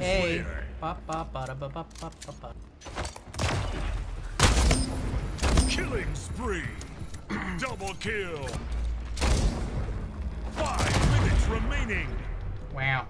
Hey. Killing spree. Double kill. Five minutes remaining. Wow.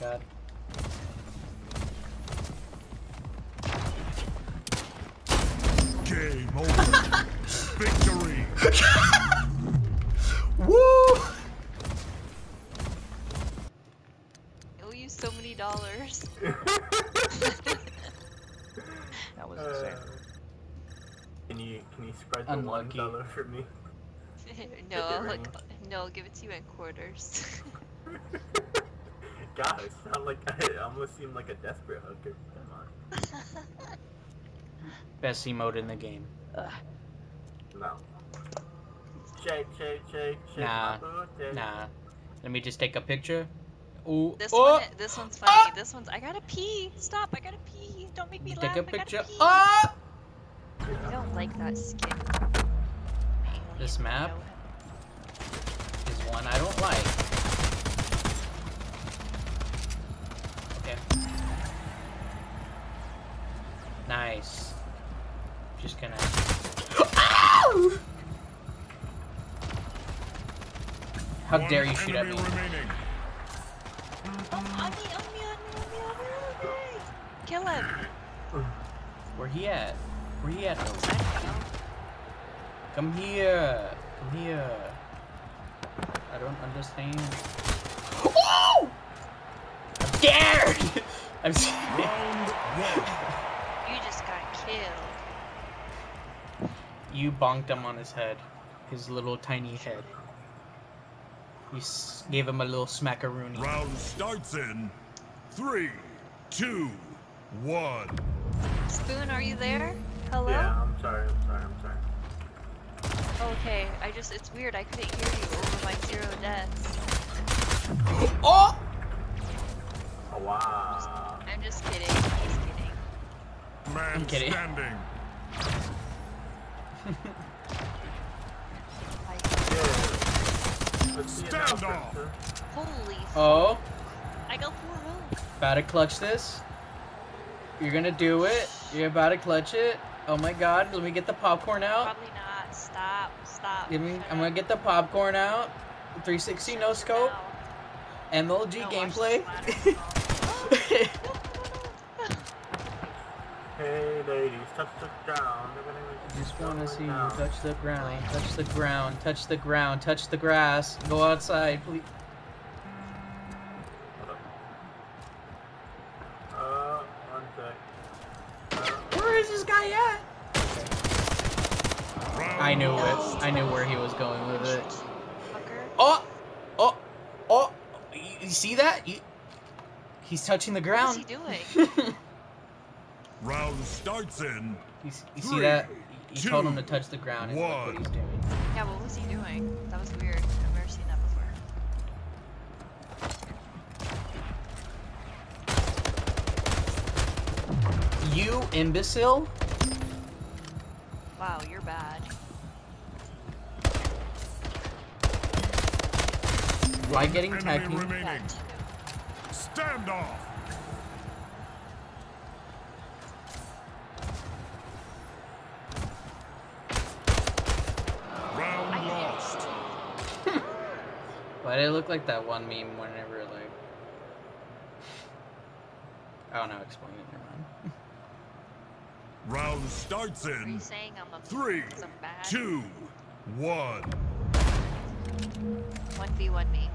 God. Game over. Victory. Woo! I owe you so many dollars. That was Uh, insane. can you can you spread the one Unlucky. dollar for me? no, Did I'll, ring like, it? no, I'll give it to you in quarters. God, it sound like I almost seem like a desperate hooker. Come on. Best emote in the game. Ugh. No. Shake, shake, shake, shake Nah, booty. Nah. Let me just take a picture. Ooh. this oh! one, this one's funny. Ah! This one's. I gotta pee. Stop! I gotta pee. Don't make me laugh. Take a picture. gotta. Ah! I don't like that skin. This map? I know him. Is one I don't like. Nice. Just gonna. How One dare you shoot at me? enemy remaining. Oh, on me, on me, on me, on me, on me, on me. Kill him. Where he at? Where he at? Though? Come here. Come here. I don't understand. Oh! I'm scared! I'm scared. Round one. You just got killed. You bonked him on his head. His little tiny head. You s- gave him a little smackaroony. Round starts in three, two, one. Spoon, are you there? Hello? Yeah, I'm sorry, I'm sorry, I'm sorry. Okay, I just, it's weird. I couldn't hear you over my zero deaths. Oh! Oh, wow. I'm just kidding. I'm just kidding. Man I'm kidding. standing. Stand off. holy Oh, I got four hooks. about to clutch this. You're gonna do it. You're about to clutch it. Oh my god, let me get the popcorn out. Probably not. Stop. Stop. Give me, Shut I'm gonna get the popcorn out. 360 no scope. Now. MLG No, watch gameplay. Hey, ladies, touch the ground. Just wanna see you touch the ground, touch the ground, touch the ground, touch the grass. Go outside, please. Uh, one sec. Uh, Where is this guy at? I knew it. I knew where he was going with it. Oh, oh, oh! You, you see that? You, he's touching the ground. is he doing? Round starts in you, s- you see that? You told him to touch the ground, and look what he's doing. Yeah, what was he doing? That was weird. I've never seen that before. You imbecile! Wow, you're bad. Like getting enemy tagged. remaining. Bad too. Stand off. It look like that one meme whenever like I don't know, explain it, never mind. Round starts in saying I'm a three, I'm bad? two, one. One v one me.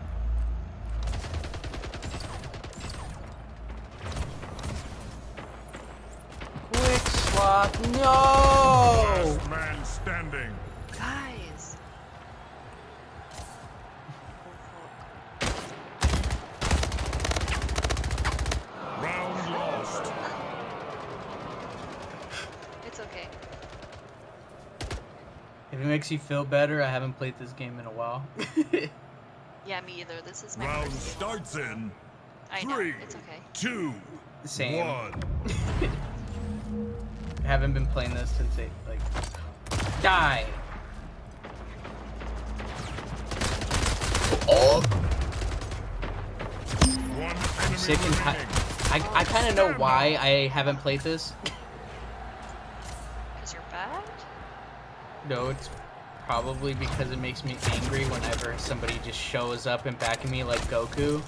Quick slot. No! Last man standing. Guys. Round lost. It's okay. If it makes you feel better, I haven't played this game in a while. Yeah, me either. This is my Round first game. starts in I know. three, It's okay. two, Same. one. I haven't been playing this since it like die. Oh, One enemy sick and ti- remaining. I I kind of know why I haven't played this. No, it's probably because it makes me angry whenever somebody just shows up and back at me like Goku,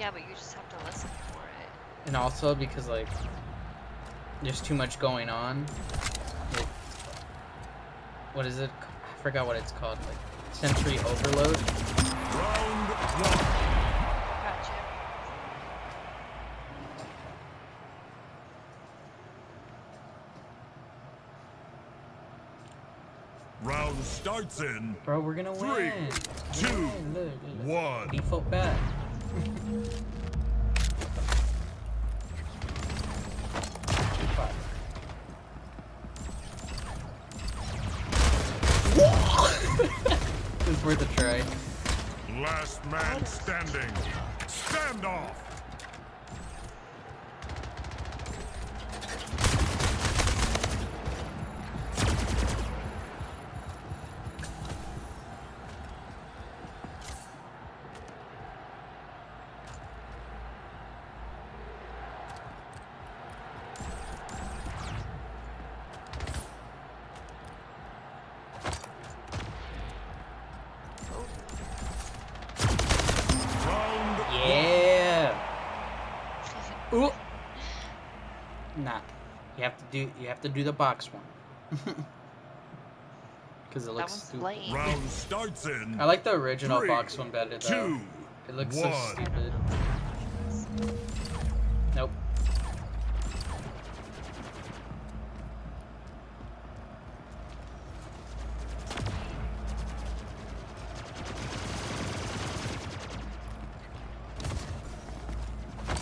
Yeah, but you just have to listen for it. and also because like there's too much going on. Like, what is it? I forgot what it's called. Like sensory overload. Round one. Gotcha. Round starts in Bro, we're gonna Three, win. two, Win, look, look, look. one. Default bat. it's worth a try. Last man standing. Stand off. Round Yeah. Ooh. Nah. You have to do. You have to do the box one. Because it looks stupid. lame. round starts in I like the original Three, box one better though. two, It looks so one. I stupid. don't know. Nope.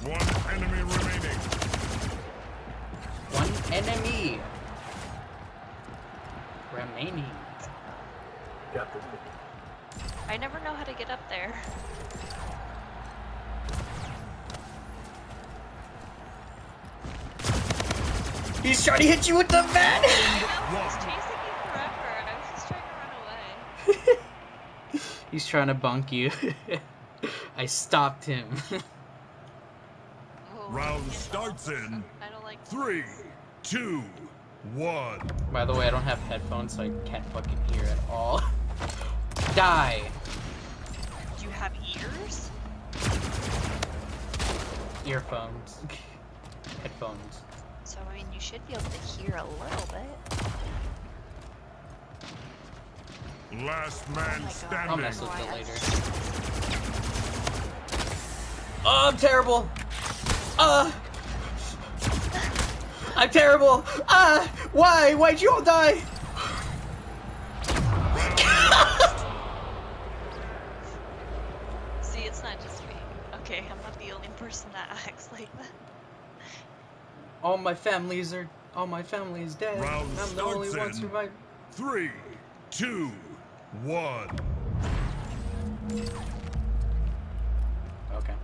one enemy remaining. One enemy remaining. Got this. I never know how to get up there. He's trying to hit you with the bat. I know, he's chasing me forever, and I was just trying to run away. He's trying to bunk you. I stopped him. Oh, Round starts in I don't like three, two, one. By the way, I don't have headphones, so I can't fucking hear at all. Die. Do you have ears? Earphones. Headphones. So I mean, you should be able to hear a little bit. Last Oh man my God. standing. I'll mess with Why it later. Oh, I'm terrible. Uh. I'm terrible. Ah, why? Why'd you all die? See, it's not just me. Okay, I'm not the only person that acts like that. All my families are. All my family is dead. Round I'm the only starts one in- surviving. Three, two, one. Okay.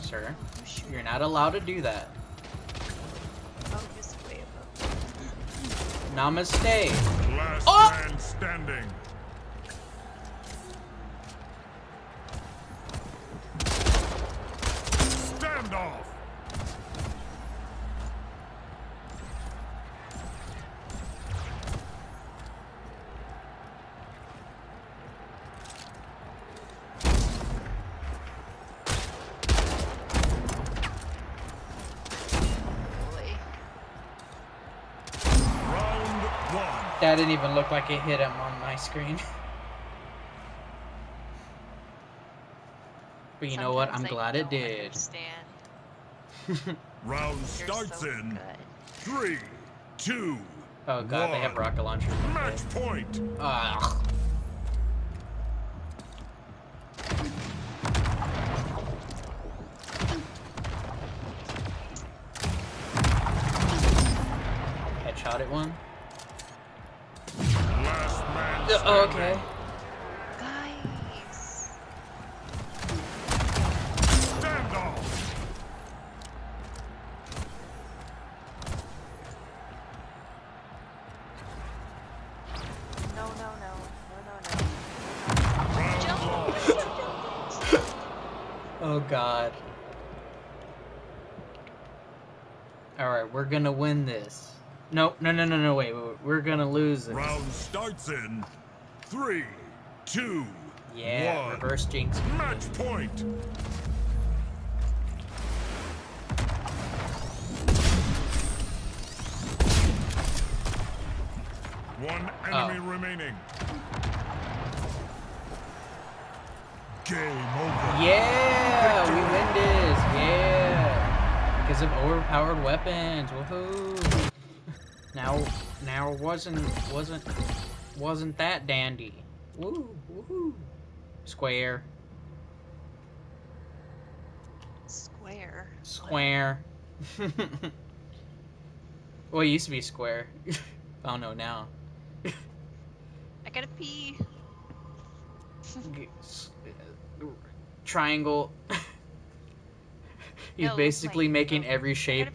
Sir, You shoot. you're not allowed to do that. Oh, just. Namaste. Last Oh! Standing. Stand off. That didn't even look like it hit him on my screen. but you know what? I'm Sometimes I glad it did. Round You're starts so in good. three, two, oh god, they have One. rocket launchers. don't match point. Ugh. Headshot at one. Last man oh, okay. Guys. Stand off. No, no, no. No, no, no. Round Jump. lost. Oh god. Alright, we're gonna win this. No, no, no, no, no, wait. We're gonna lose this. Round starts in three, two, Yeah, one. reverse jinx. match point. One enemy Oh. remaining. Game over. Yeah, we win this. Yeah, because of overpowered weapons. Woohoo! Now, now it wasn't wasn't wasn't that dandy? Woo, woohoo! Square, Square. square. well, it used to be square. oh no, now. I gotta pee. Triangle. He's No, basically like, making no. every shape